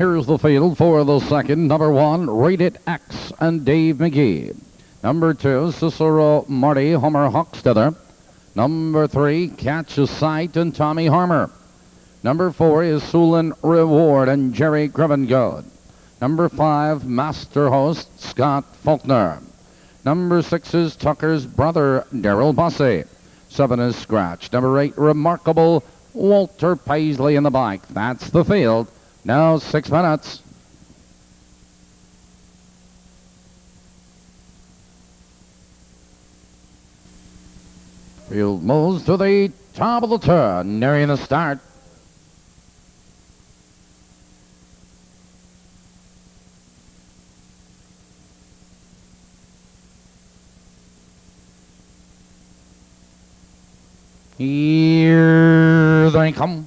Here's the field for the second. Number one, Rate It X and Dave Magee. Number two, Cicero Marty Homer Hochstetler. Number three, Catch a Sight and Tommy Harmer. Number four is Sulin Reward and Jerry Grevengood. Number five, Master Host Scott Faulkner. Number six is Tucker's brother, Daryl Busse. Seven is Scratch. Number eight, Remarkable Walter Paisley in the bike. That's the field. Now six minutes. Field moves to the top of the turn, nearing the start. Here they come.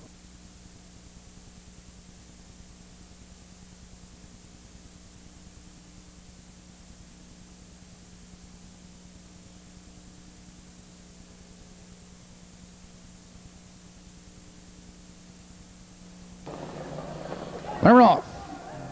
They're off.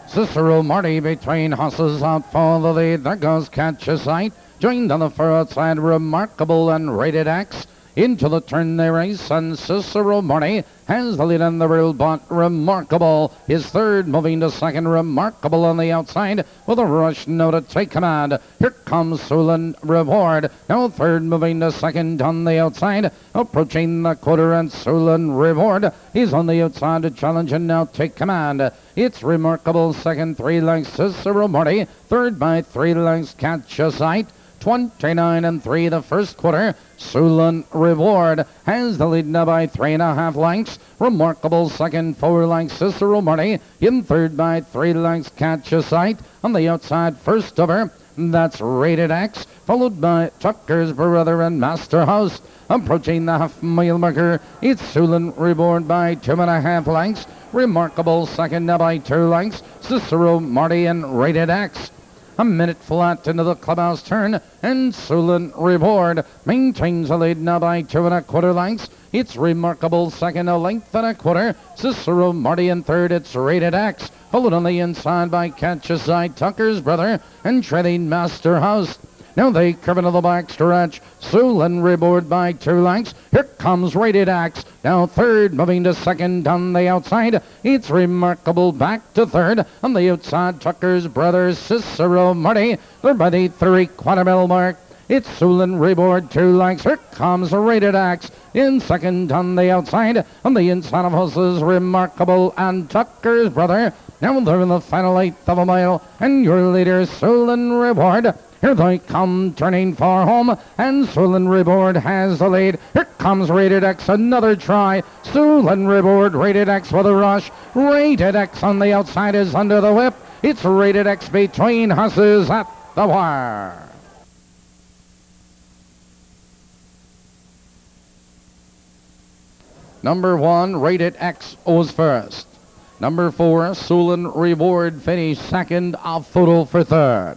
Cicero Marty between horses out for the lead. There goes Catch a Sight. Joined on the far outside, Remarkable and Rate It X. Into the turn they race, and Cicero Marty has the lead in the real but Remarkable. His third moving to second, Remarkable on the outside with a rush no to take command. Here comes Sulin Reward. Now third moving to second on the outside, approaching the quarter, and Sulin Reward He's on the outside to challenge and now take command. It's Remarkable second, three lengths Cicero Marty, third by three lengths Catch a Sight. 29 and 3 the first quarter. Sulin Reward has the lead now by three and a half lengths. Remarkable second, four lengths. Cicero Marty in third by three lengths. Catch a Sight on the outside first over. That's Rate It X, followed by Tucker's Brother and Master House. Approaching the half mile marker, it's Sulin Reward by two and a half lengths. Remarkable second now by two lengths. Cicero Marty and Rate It X. A minute flat into the clubhouse turn, and Sulin Reward maintains the lead now by two and a quarter lengths. It's remarkable second, a length and a quarter. Cicero Marty in third, it's Rate It X. Followed on the inside by Catch a Tucker's brother, and treading Master House. Now they curve into the back stretch. Sulin Reward by two lengths. Here comes Rate It X. Now third, moving to second on the outside. It's remarkable back to third. On the outside, Tucker's brother Cicero Marty. They're by the three quarter mile mark. It's Sulin Reward, two lengths. Here comes Rate It X. in second on the outside. On the inside of horses, Remarkable and Tucker's brother. Now they're in the final eighth of a mile. And your leader, Sulin Reward. Here they come, turning for home, and Sulin Reward has the lead. Here comes Rate It X, another try. Sulin Reward, Rate It X with a rush. Rate It X on the outside is under the whip. It's Rate It X between horses at the wire. Number one, Rate It X was first. Number four, Sulin Reward finished second, a photo for third.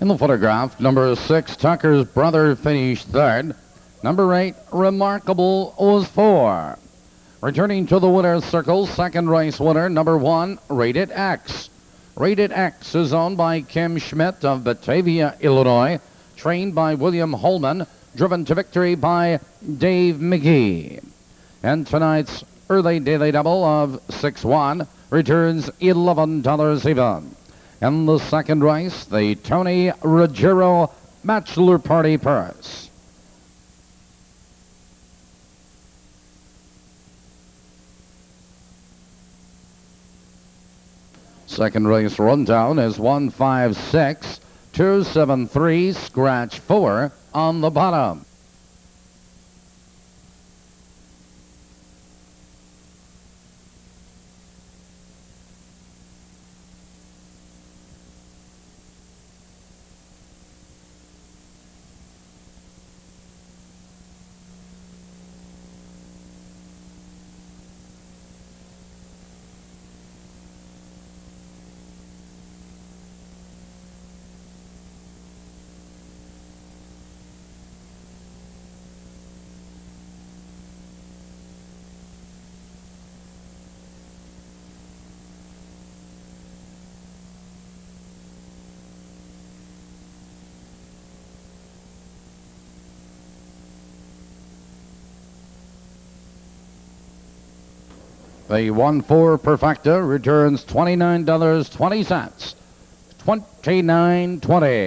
In the photograph, number six, Tucker's brother finished third. Number eight, Remarkable was four. Returning to the winner's circle, second race winner, number one, Rate It X. Rate It X is owned by Kim Schmidt of Batavia, Illinois, trained by William Holman, driven to victory by Dave Magee. And tonight's early daily double of 6-1 returns $11 even in the second race, the Tony Ruggiero Bachelor Party Paris. Second race rundown is 156, 273, scratch 4 on the bottom. The 1-4 Perfecta returns $29.20. 29.20.